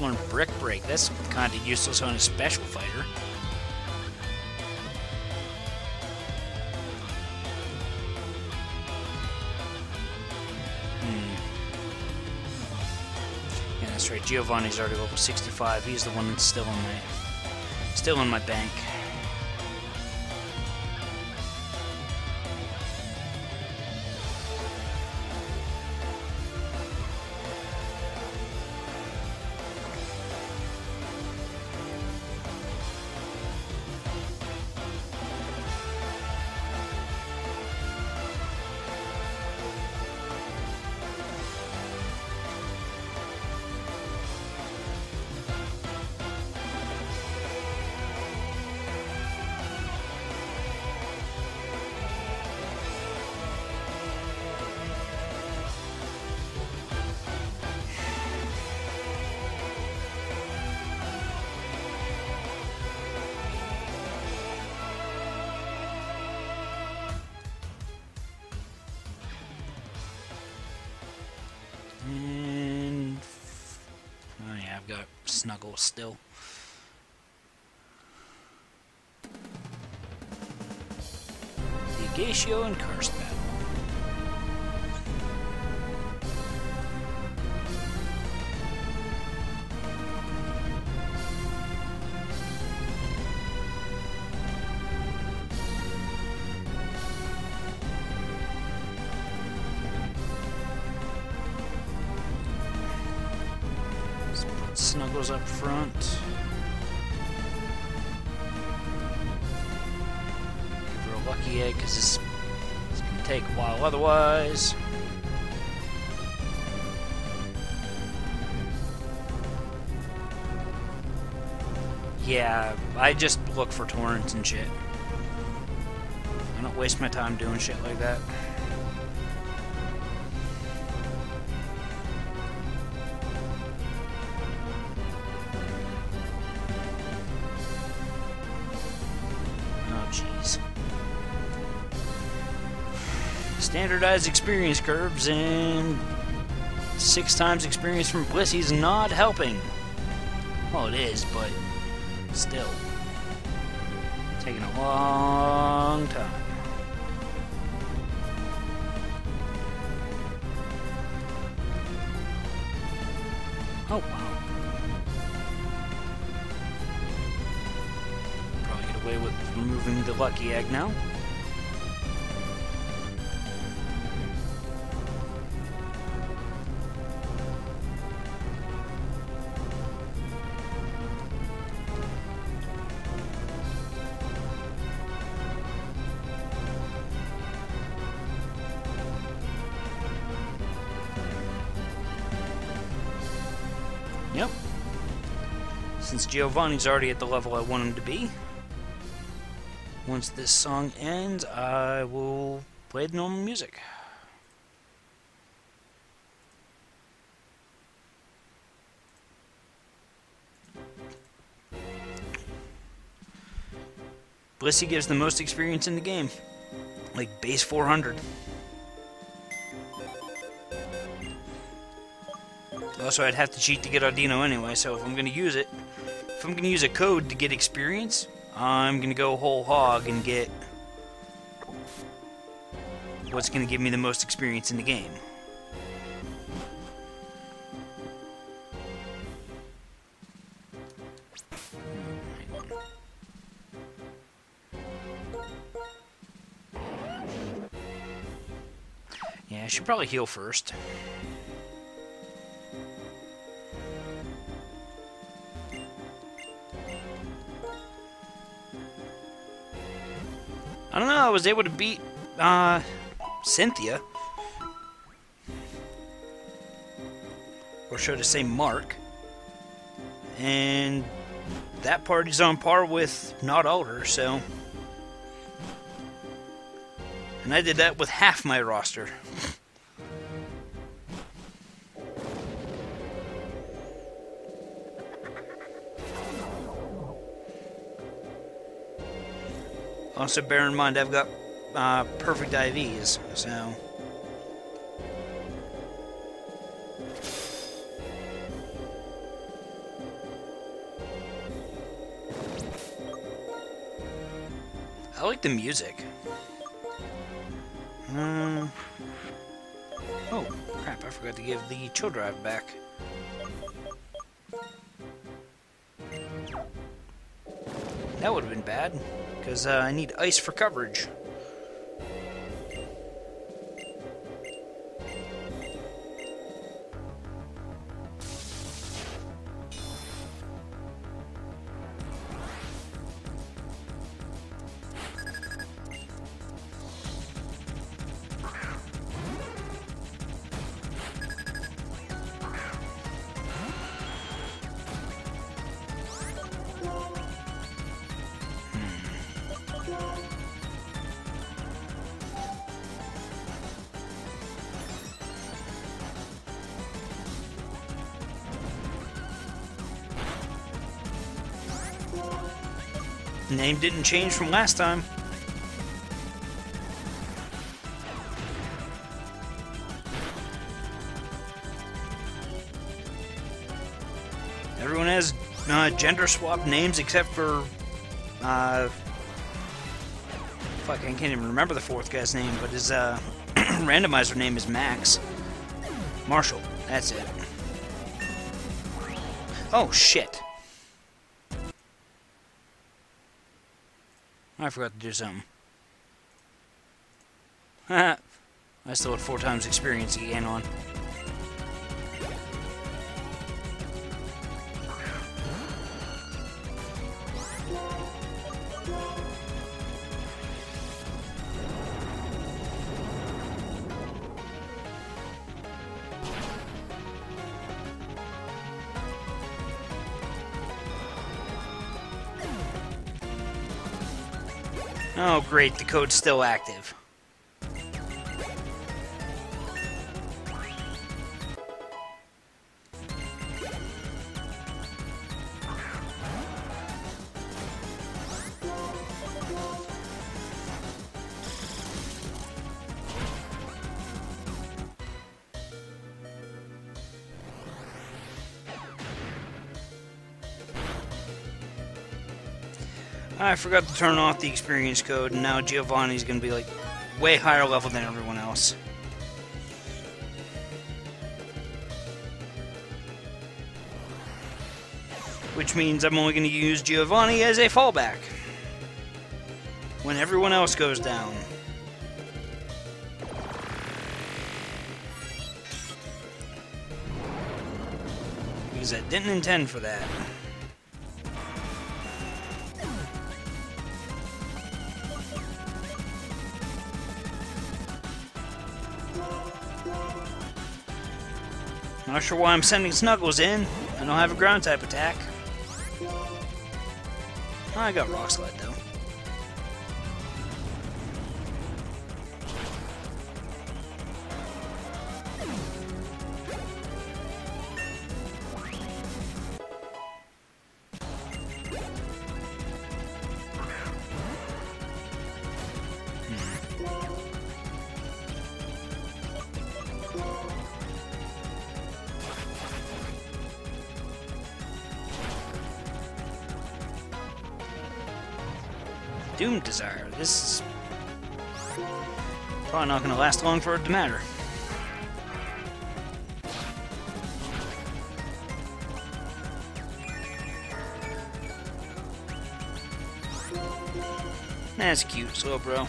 learned Brick Break. That's kind of useless on a special fighter. Hmm. Yeah, that's right. Giovanni's already level 65. He's the one that's still in my still in my bank. Got Snuggle still. The Agatio and Cursed front. Give her a lucky egg because this is going to take a while otherwise. Yeah, I just look for torrents and shit. I don't waste my time doing shit like that. Standardized experience curves and six times experience from Blissey's not helping. Well, it is, but still. Taking a long time. Oh, wow. Probably get away with removing the lucky egg now. Giovanni's already at the level I want him to be, once this song ends, I will play the normal music. Blissey gives the most experience in the game. Like base 400. Also, I'd have to cheat to get Audino anyway, so if I'm going to use it, if I'm going to use a code to get experience, I'm going to go whole hog and get what's going to give me the most experience in the game. Yeah, I should probably heal first. I I was able to beat uh, Cynthia. Or should I say Mark. And that party's on par with not Alder, so. And I did that with half my roster. Also, bear in mind, I've got uh, perfect IVs, so... I like the music. Um, oh, crap, I forgot to give the chill drive back. That would have been bad because uh, I need ice for coverage. Name didn't change from last time. Everyone has uh, gender swap names except for. Uh, fuck, I can't even remember the fourth guy's name, but his uh, randomizer name is Max. Marshall, that's it. Oh, shit. I forgot to do something. I still had four times experience to gain on. Great, the code's still active. I forgot to turn off the experience code, and now Giovanni's gonna be like way higher level than everyone else. Which means I'm only gonna use Giovanni as a fallback. When everyone else goes down. Because I didn't intend for that. Not sure why I'm sending Snuggles in. I don't have a ground type attack. I got Rock Slide though. Last long for it to matter. That's cute, Slowbro.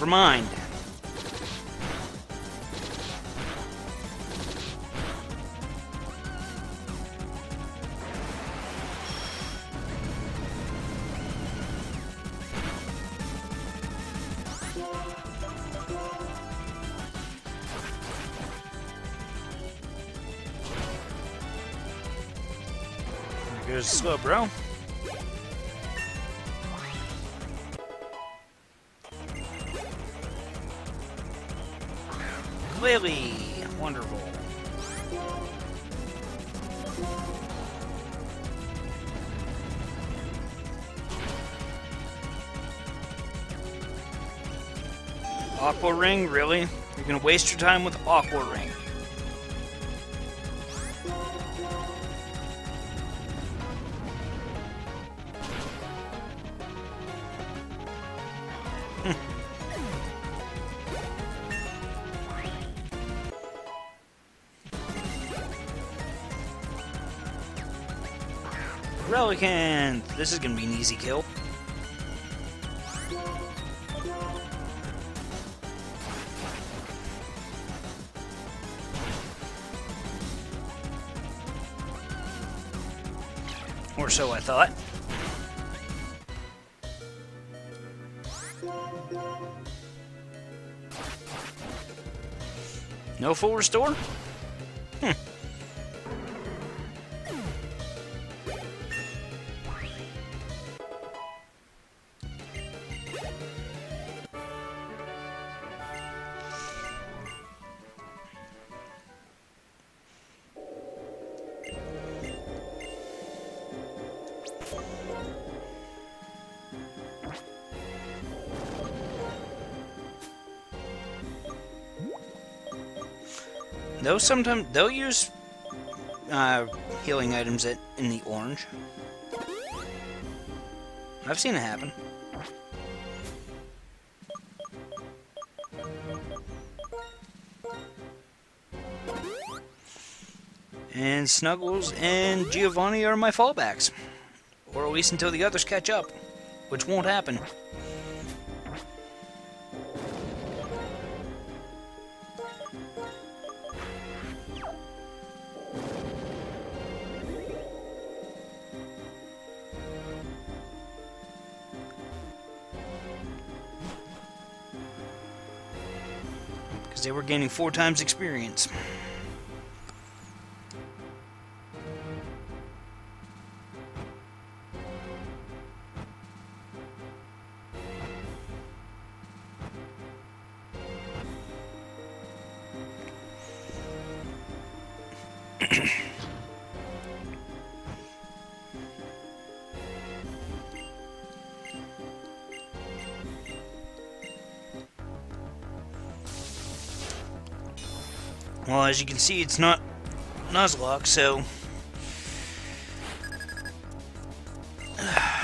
Remind. There Slowbro. Clearly, wonderful. Aqua Ring, really? You're gonna waste your time with Aqua Ring. This is gonna be an easy kill. Or so I thought. No full restore? Hmm. They'll sometimes they'll use uh, healing items at, in the orange. I've seen it happen. And Snuggles and Giovanni are my fallbacks. Or at least until the others catch up, which won't happen. Because they were gaining four times experience. As you can see, it's not Nuzlocke, so...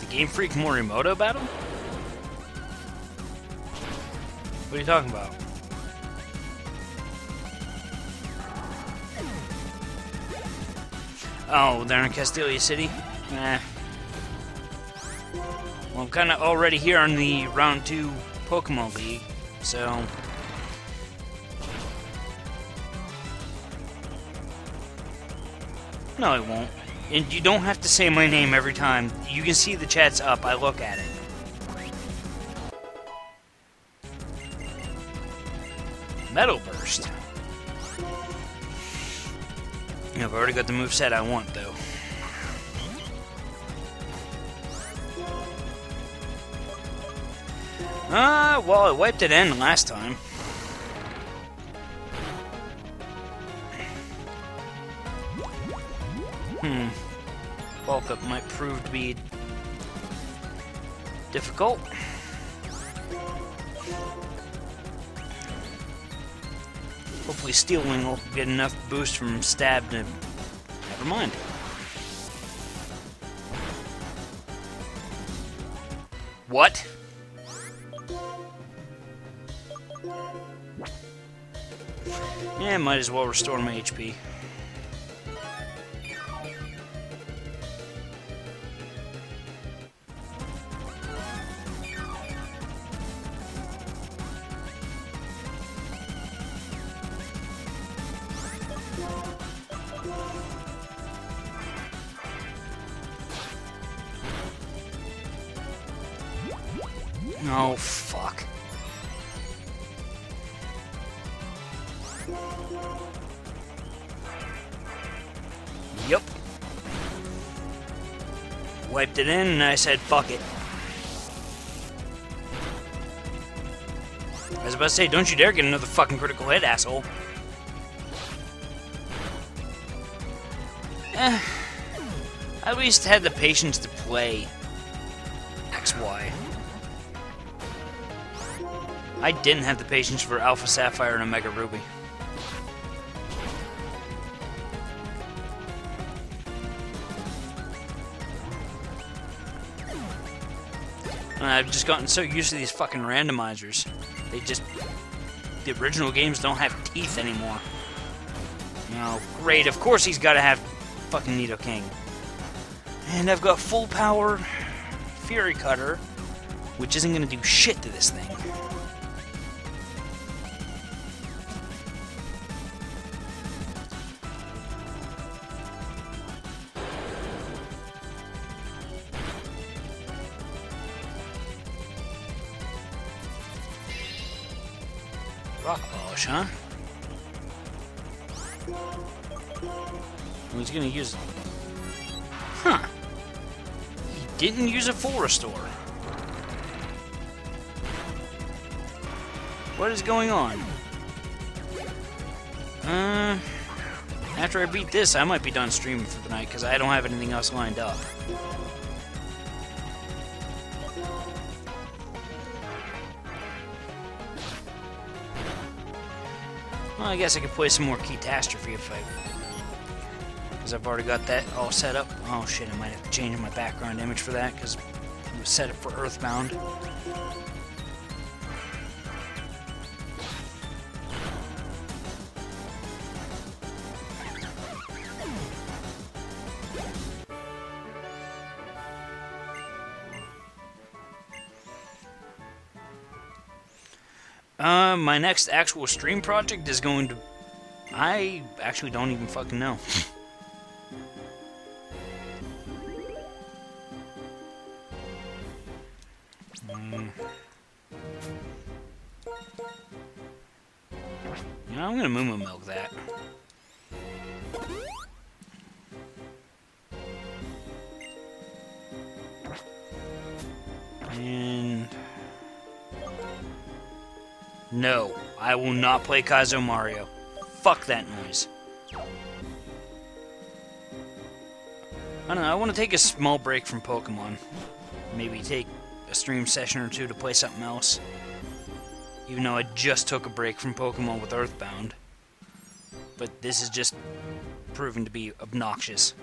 The Game Freak Morimoto battle? What are you talking about? Oh, they're in Castelia City? Nah. Well, I'm kind of already here on the round two Pokemon League, so. No, it won't. And you don't have to say my name every time. You can see the chat's up. I look at it. Metal Burst. I've already got the move set I want, though. Ah, uh, well, I wiped it in last time. Hmm. Bulk up might prove to be difficult. Hopefully Steel Wing will get enough boost from Stab to... Never mind. What? Yeah, might as well restore my HP. It in and I said, fuck it. I was about to say, don't you dare get another fucking critical hit, asshole. Eh. I at least had the patience to play XY. I didn't have the patience for Alpha Sapphire and Omega Ruby. I've just gotten so used to these fucking randomizers. They just... The original games don't have teeth anymore. No, great. Of course he's got to have fucking Nidoking. And I've got full power Fury Cutter, which isn't going to do shit to this thing. Huh? He's gonna use... Huh. He didn't use a full restore. What is going on? Uh... After I beat this, I might be done streaming for the night, because I don't have anything else lined up. I guess I could play some more Catastrophe if I... Because I've already got that all set up. Oh shit, I might have to change my background image for that, because it was set up for Earthbound. Uh, my next actual stream project is going to... I actually don't even fucking know. not play Kaizo Mario. Fuck that noise. I don't know, I want to take a small break from Pokemon. Maybe take a stream session or two to play something else. Even though I just took a break from Pokemon with Earthbound. But this is just proven to be obnoxious.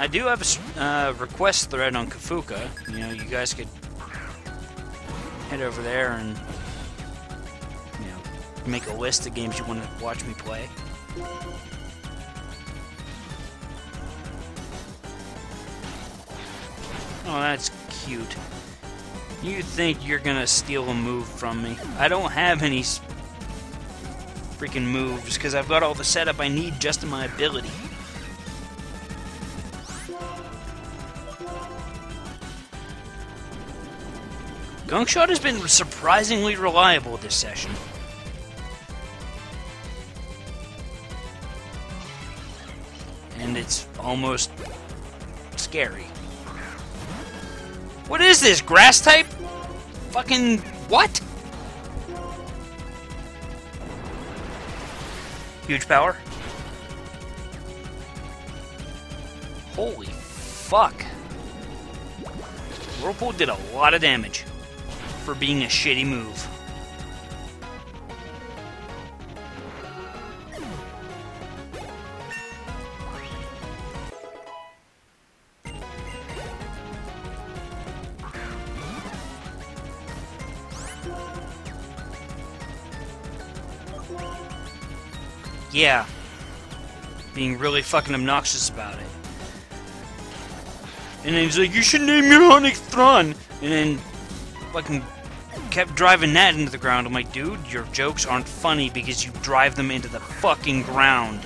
I do have a uh, request thread on Kafuka. You know, you guys could head over there and you know make a list of games you want to watch me play. Oh, that's cute. You think you're gonna steal a move from me. I don't have any freaking moves, because I've got all the setup I need just in my ability. Gunkshot has been surprisingly reliable this session. And it's almost scary. What is this, grass type? Fucking what? Huge power. Holy fuck. Whirlpool did a lot of damage for being a shitty move. Yeah. Being really fucking obnoxious about it. And then he's like, you should name your Onix Thron! And then fucking kept driving that into the ground. I'm like, dude, your jokes aren't funny because you drive them into the fucking ground.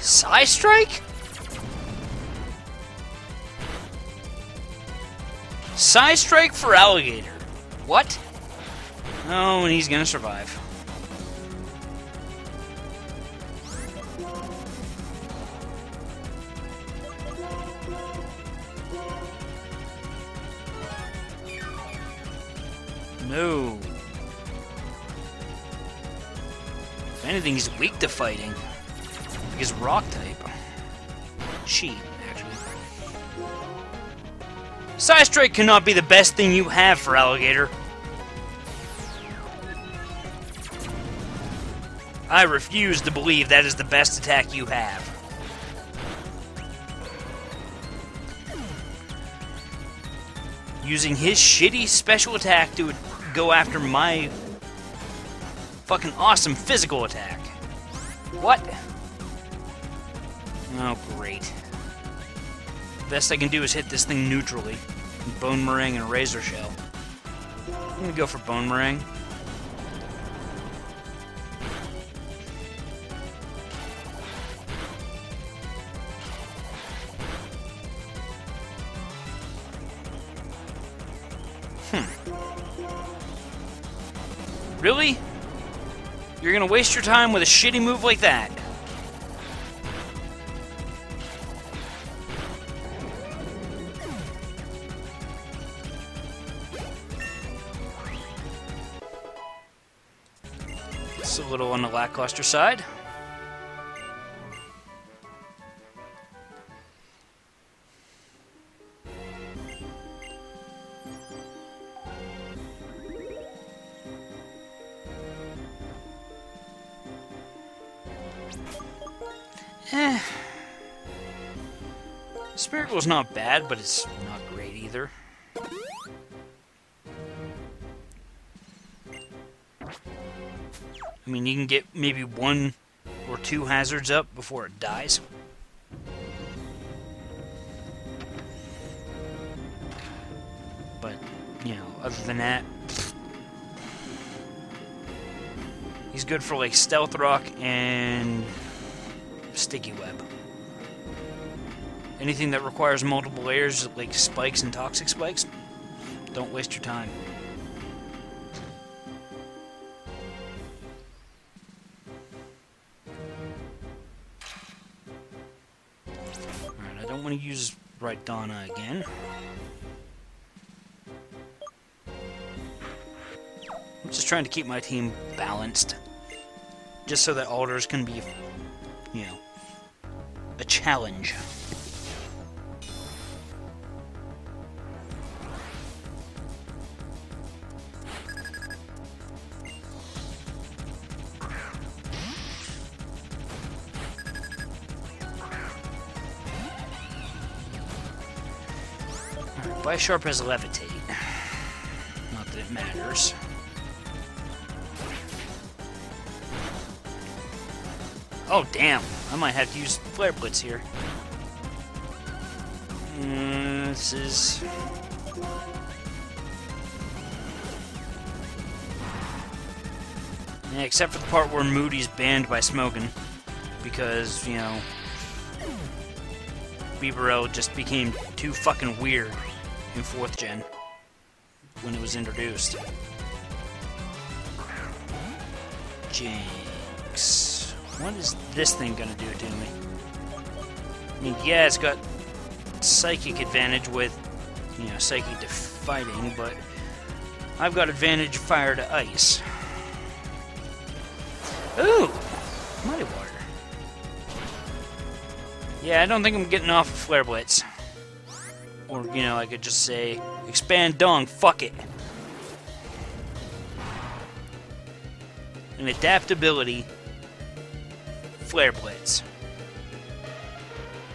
Psy Strike? Strike for Alligator. What? Oh, and he's gonna survive. If anything, he's weak to fighting. Because rock type. Cheat, actually. Psystrike cannot be the best thing you have for Alligator. I refuse to believe that is the best attack you have. Using his shitty special attack to go after my fucking awesome physical attack. What? Oh, great. Best I can do is hit this thing neutrally. Bonemerang and Razor Shell. I'm gonna go for Bonemerang. Hmm. Really? You're gonna waste your time with a shitty move like that? It's a little on the lackluster side. Spirit not bad, but it's not great either. I mean, you can get maybe one or two hazards up before it dies. But, you know, other than that, he's good for like Stealth Rock and Sticky Web. Anything that requires multiple layers, like spikes and toxic spikes, don't waste your time. Alright, I don't want to use Right Donna again. I'm just trying to keep my team balanced. Just so that alters can be, you know, a challenge. Bisharp has Levitate. Not that it matters. Oh, damn. I might have to use Flare Blitz here. Mm, this is... Yeah, except for the part where Moody's banned by Smogon. Because, you know... Bibarel just became too fucking weird in 4th gen. When it was introduced. Jynx. What is this thing gonna do to me? I mean, yeah, it's got psychic advantage with, you know, psychic to fighting, but I've got advantage fire to ice. Ooh! Muddy water. Yeah, I don't think I'm getting off of Flare Blitz. Or, you know, I could just say, expand dong, fuck it. An adaptability Flare Blitz.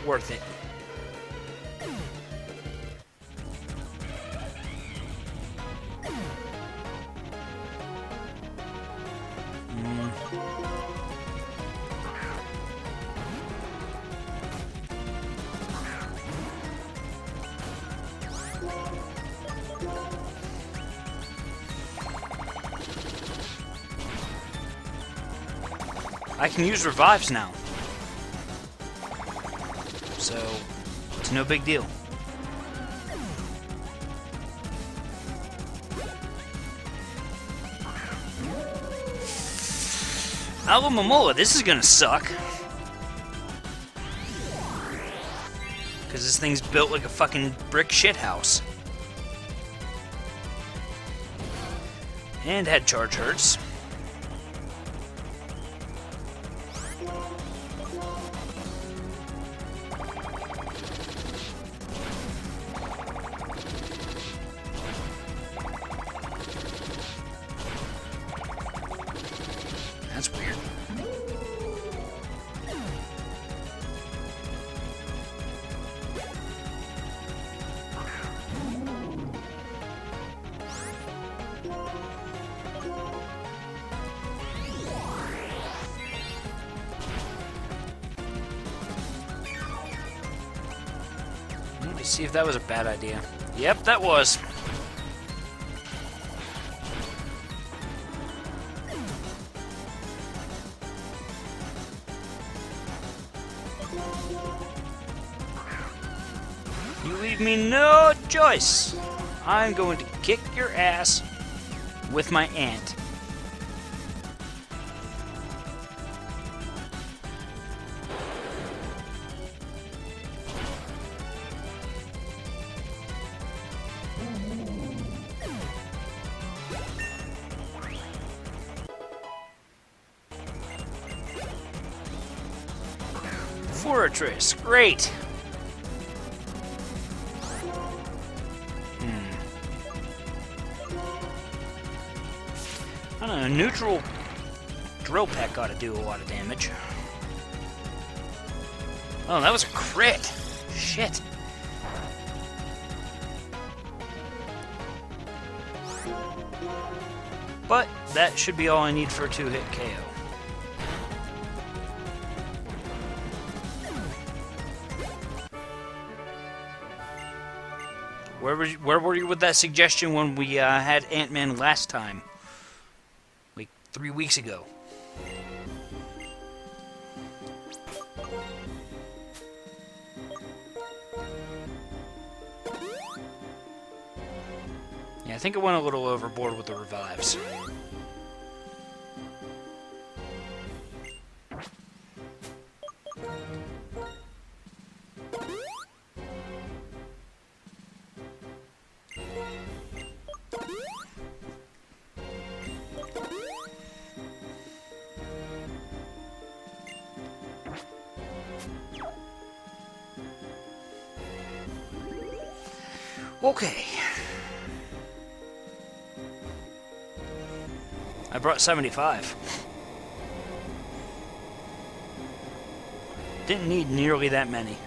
Worth it. I can use revives now. So, it's no big deal. Alomomola, this is gonna suck. Because this thing's built like a fucking brick shithouse. And head charge hurts. See if that was a bad idea. Yep, that was. You leave me no choice. I'm going to kick your ass with my aunt. Forretress, great. I don't know, neutral Drill Peck ought to do a lot of damage. Oh, that was a crit. Shit. But that should be all I need for a two-hit KO. Where were you, where were you with that suggestion when we uh, had Ant-Man last time? Like three weeks ago. Yeah, I think I went a little overboard with the revives. Brought 75. Didn't need nearly that many.